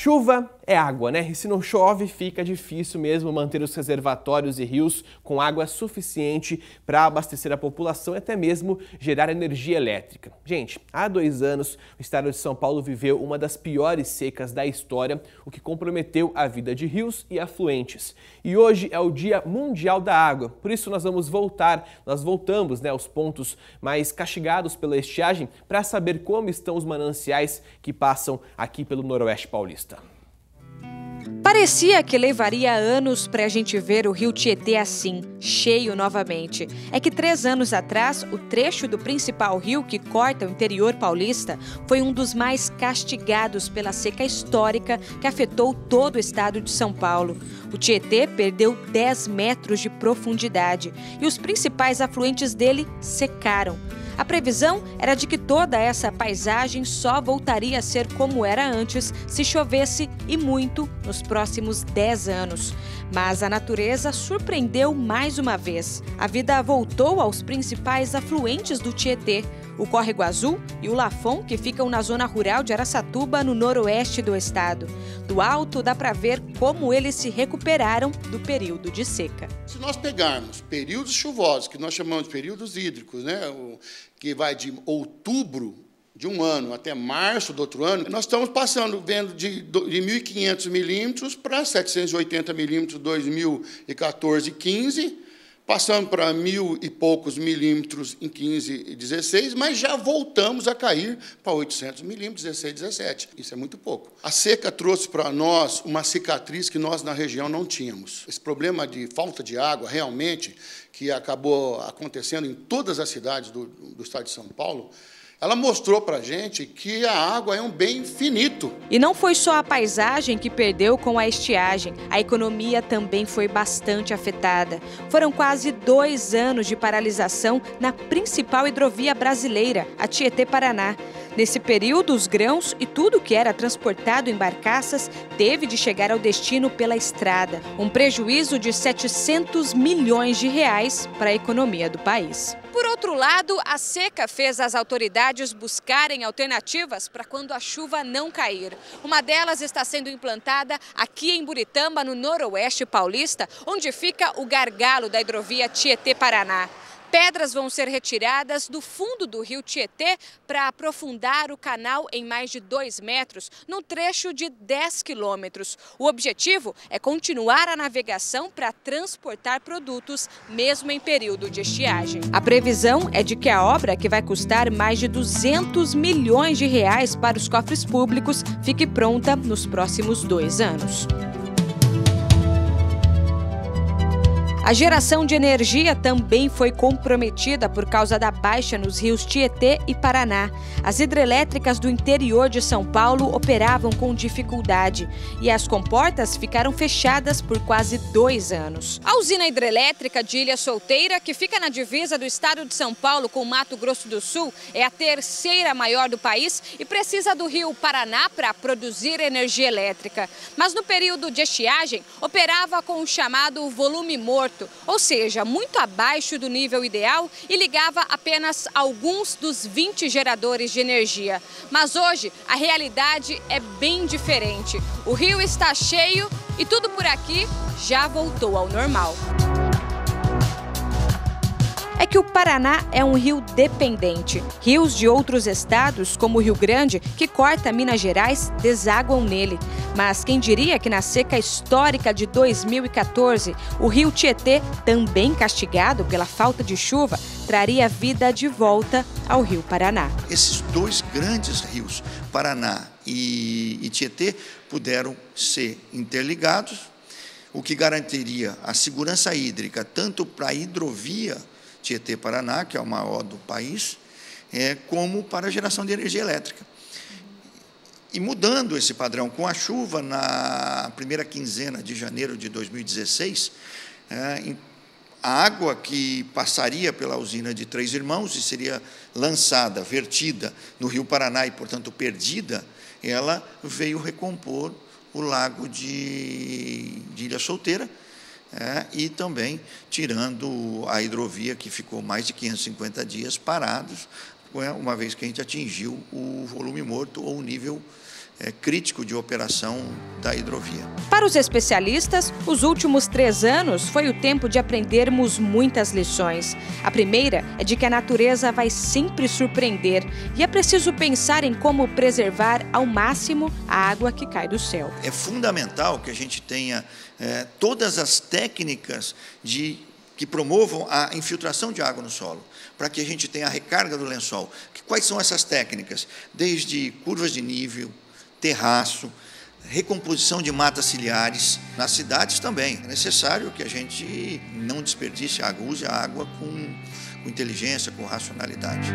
Chuva é água, né? E se não chove, fica difícil mesmo manter os reservatórios e rios com água suficiente para abastecer a população e até mesmo gerar energia elétrica. Gente, há dois anos o estado de São Paulo viveu uma das piores secas da história, o que comprometeu a vida de rios e afluentes. E hoje é o Dia Mundial da Água, por isso nós vamos voltar, nós voltamos né, aos pontos mais castigados pela estiagem para saber como estão os mananciais que passam aqui pelo Noroeste Paulista. Parecia que levaria anos para a gente ver o rio Tietê assim, cheio novamente. É que três anos atrás, o trecho do principal rio que corta o interior paulista foi um dos mais castigados pela seca histórica que afetou todo o estado de São Paulo. O Tietê perdeu 10 metros de profundidade e os principais afluentes dele secaram. A previsão era de que toda essa paisagem só voltaria a ser como era antes se chovesse e muito nos próximos 10 anos. Mas a natureza surpreendeu mais uma vez. A vida voltou aos principais afluentes do Tietê o Córrego Azul e o Lafon, que ficam na zona rural de Araçatuba, no noroeste do estado. Do alto dá para ver como eles se recuperaram do período de seca. Se nós pegarmos períodos chuvosos, que nós chamamos de períodos hídricos, né, que vai de outubro de um ano até março do outro ano, nós estamos passando, vendo de, de 1.500 milímetros para 780 milímetros 2014 e 15, passando para mil e poucos milímetros em 15 e 16, mas já voltamos a cair para 800 milímetros, 16 e 17. Isso é muito pouco. A seca trouxe para nós uma cicatriz que nós na região não tínhamos. Esse problema de falta de água, realmente, que acabou acontecendo em todas as cidades do, do estado de São Paulo, ela mostrou para gente que a água é um bem finito. E não foi só a paisagem que perdeu com a estiagem, a economia também foi bastante afetada. Foram quase dois anos de paralisação na principal hidrovia brasileira, a Tietê-Paraná. Nesse período, os grãos e tudo que era transportado em barcaças teve de chegar ao destino pela estrada, um prejuízo de 700 milhões de reais para a economia do país. Por outro lado, a seca fez as autoridades buscarem alternativas para quando a chuva não cair. Uma delas está sendo implantada aqui em Buritama, no noroeste paulista, onde fica o gargalo da hidrovia Tietê-Paraná. Pedras vão ser retiradas do fundo do rio Tietê para aprofundar o canal em mais de 2 metros, num trecho de 10 quilômetros. O objetivo é continuar a navegação para transportar produtos, mesmo em período de estiagem. A previsão é de que a obra, que vai custar mais de 200 milhões de reais para os cofres públicos, fique pronta nos próximos dois anos. A geração de energia também foi comprometida por causa da baixa nos rios Tietê e Paraná. As hidrelétricas do interior de São Paulo operavam com dificuldade e as comportas ficaram fechadas por quase dois anos. A usina hidrelétrica de Ilha Solteira, que fica na divisa do estado de São Paulo com Mato Grosso do Sul, é a terceira maior do país e precisa do rio Paraná para produzir energia elétrica. Mas no período de estiagem, operava com o chamado volume morto ou seja, muito abaixo do nível ideal e ligava apenas alguns dos 20 geradores de energia. Mas hoje a realidade é bem diferente. O rio está cheio e tudo por aqui já voltou ao normal é que o Paraná é um rio dependente. Rios de outros estados, como o Rio Grande, que corta Minas Gerais, desaguam nele. Mas quem diria que na seca histórica de 2014, o rio Tietê, também castigado pela falta de chuva, traria vida de volta ao rio Paraná. Esses dois grandes rios, Paraná e, Tietê, puderam ser interligados, o que garantiria a segurança hídrica tanto para a hidrovia Tietê-Paraná, que é o maior do país, é, como para a geração de energia elétrica. E mudando esse padrão com a chuva na primeira quinzena de janeiro de 2016, é, a água que passaria pela usina de Três Irmãos e seria lançada, vertida no Rio Paraná e, portanto, perdida, ela veio recompor o lago de, de Ilha Solteira, é, e também tirando a hidrovia que ficou mais de 550 dias parados, uma vez que a gente atingiu o volume morto ou o nível é, crítico de operação da hidrovia. Para os especialistas, os últimos três anos foi o tempo de aprendermos muitas lições. A primeira é de que a natureza vai sempre surpreender e é preciso pensar em como preservar ao máximo a água que cai do céu. É fundamental que a gente tenha é, todas as técnicas de que promovam a infiltração de água no solo, para que a gente tenha a recarga do lençol. Quais são essas técnicas? Desde curvas de nível, terraço, recomposição de matas ciliares. Nas cidades também. É necessário que a gente não desperdice água, use a água com, com inteligência, com racionalidade.